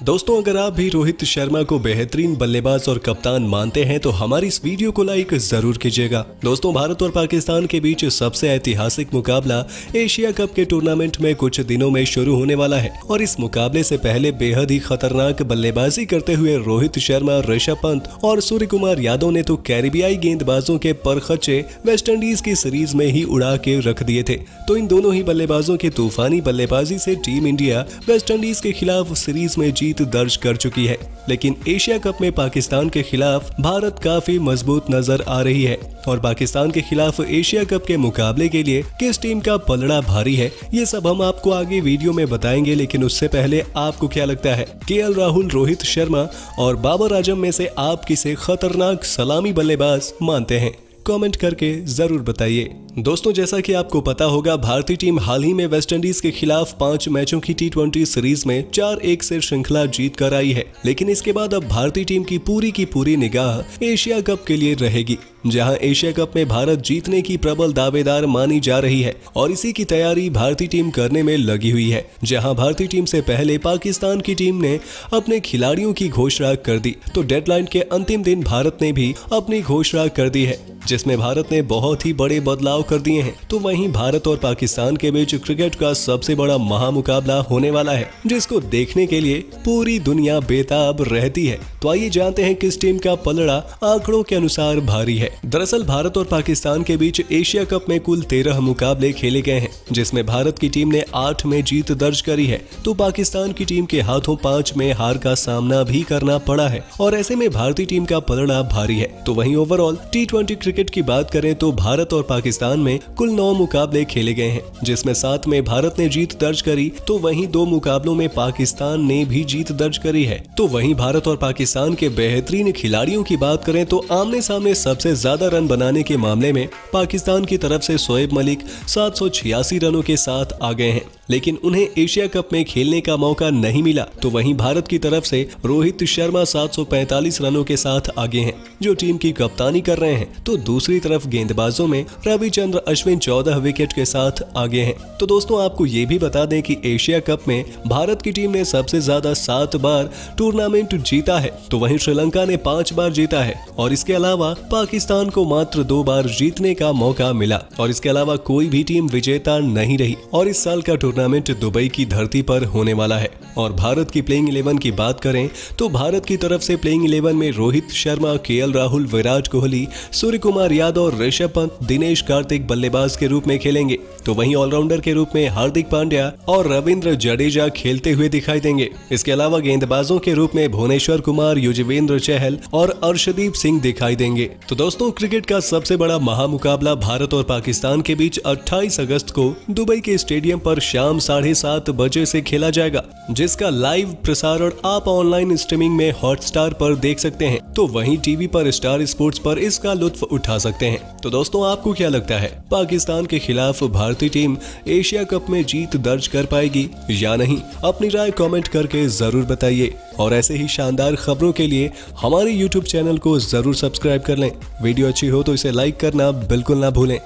दोस्तों, अगर आप भी रोहित शर्मा को बेहतरीन बल्लेबाज और कप्तान मानते हैं तो हमारी इस वीडियो को लाइक ज़रूर कीजिएगा। दोस्तों, भारत और पाकिस्तान के बीच सबसे ऐतिहासिक मुकाबला एशिया कप के टूर्नामेंट में कुछ दिनों में शुरू होने वाला है। और इस मुकाबले से पहले बेहद ही खतरनाक बल्लेबाजी करते हुए रोहित शर्मा, ऋषभ पंत और सूर्य कुमार यादव ने तो कैरिबियाई गेंदबाजों के परखचे वेस्टइंडीज की सीरीज़ में ही उड़ा के रख दिए थे। तो इन दोनों ही बल्लेबाजों की तूफानी बल्लेबाजी से टीम इंडिया वेस्टइंडीज के खिलाफ सीरीज़ में जीत जीत दर्ज कर चुकी है। लेकिन एशिया कप में पाकिस्तान के खिलाफ भारत काफ़ी मज़बूत नज़र आ रही है और पाकिस्तान के खिलाफ एशिया कप के मुकाबले के लिए किस टीम का पलड़ा भारी है, ये सब हम आपको आगे वीडियो में बताएँगे, लेकिन उससे पहले आपको क्या लगता है? के राहुल, रोहित शर्मा और बाबर आज़म में से आप किसे खतरनाक सलामी बल्लेबाज मानते हैं? कमेंट करके ज़रूर बताइए। दोस्तों, जैसा कि आपको पता होगा, भारतीय टीम हाल ही में वेस्टइंडीज के खिलाफ पाँच मैचों की टी सीरीज़ में चार एक से श्रृंखला जीत कर आई है। लेकिन इसके बाद अब भारतीय टीम की पूरी की पूरी निगाह एशिया कप के लिए रहेगी। जहाँ एशिया कप में भारत जीतने की प्रबल दावेदार मानी जा रही है और इसी की तैयारी भारतीय टीम करने में लगी हुई है, जहाँ भारतीय टीम से पहले पाकिस्तान की टीम ने अपने खिलाड़ियों की घोषणा कर दी। तो डेडलाइन के अंतिम दिन भारत ने भी अपनी घोषणा कर दी है, जिसमें भारत ने बहुत ही बड़े बदलाव कर दिए हैं। तो वहीं भारत और पाकिस्तान के बीच क्रिकेट का सबसे बड़ा महामुकाबला होने वाला है, जिसको देखने के लिए पूरी दुनिया बेताब रहती है। तो आइए जानते हैं किस टीम का पलड़ा आंकड़ों के अनुसार भारी है। दरअसल भारत और पाकिस्तान के बीच एशिया कप में कुल तेरह मुकाबले खेले गए हैं, जिसमें भारत की टीम ने आठ में जीत दर्ज करी है। तो पाकिस्तान की टीम के हाथों पाँच में हार का सामना भी करना पड़ा है, और ऐसे में भारतीय टीम का पलड़ा भारी है। तो वहीं ओवरऑल टी क्रिकेट की बात करें तो भारत और पाकिस्तान में कुल नौ मुकाबले खेले गए हैं, जिसमें सात में भारत ने जीत दर्ज करी तो वहीं दो मुकाबलों में पाकिस्तान ने भी जीत दर्ज करी है। तो वहीं भारत और पाकिस्तान के बेहतरीन खिलाड़ियों की बात करें तो आमने सामने सबसे ज़्यादा रन बनाने के मामले में पाकिस्तान की तरफ़ से सोएब मलिक सात सौ छियासी रनों के साथ आ गए हैं। लेकिन उन्हें एशिया कप में खेलने का मौका नहीं मिला। तो वहीं भारत की तरफ़ से रोहित शर्मा 745 रनों के साथ आगे हैं, जो टीम की कप्तानी कर रहे हैं। तो दूसरी तरफ़ गेंदबाजों में रविचंद्र अश्विन 14 विकेट के साथ आगे हैं। तो दोस्तों, आपको ये भी बता दें कि एशिया कप में भारत की टीम ने सबसे ज़्यादा सात बार टूर्नामेंट जीता है। तो वहीं श्रीलंका ने पाँच बार जीता है और इसके अलावा पाकिस्तान को मात्र दो बार जीतने का मौका मिला। और इसके अलावा कोई भी टीम विजेता नहीं रही। और इस साल का टूर्नामेंट दुबई की धरती पर होने वाला है। और भारत की प्लेइंग इलेवन की बात करें तो भारत की तरफ़ से प्लेइंग इलेवन में रोहित शर्मा, के राहुल, विराट कोहली सूर्य कुमार यादव ऋषभ पंत, दिनेश कार्तिक बल्लेबाज के रूप में खेलेंगे। तो वहीं ऑलराउंडर के रूप में हार्दिक पांड्या और रविंद्र जडेजा खेलते हुए दिखाई देंगे। इसके अलावा गेंदबाजों के रूप में भुवनेश्वर कुमार, युजवेंद्र चहल और अर्शदीप सिंह दिखाई देंगे। तो दोस्तों, क्रिकेट का सबसे बड़ा महामुकाबला भारत और पाकिस्तान के बीच 28 अगस्त को दुबई के स्टेडियम पर शाम साढ़े सात बजे से खेला जाएगा, जिसका लाइव प्रसारण आप ऑनलाइन स्ट्रीमिंग में हॉटस्टार पर देख सकते हैं। तो वहीं टीवी पर स्टार स्पोर्ट्स पर इसका लुत्फ उठा सकते हैं। तो दोस्तों, आपको क्या लगता है, पाकिस्तान के खिलाफ भारतीय टीम एशिया कप में जीत दर्ज कर पाएगी या नहीं? अपनी राय कमेंट करके ज़रूर बताइए। और ऐसे ही शानदार खबरों के लिए हमारे यूट्यूब चैनल को ज़रूर सब्सक्राइब कर लें। वीडियो अच्छी हो तो इसे लाइक करना बिल्कुल ना भूलें।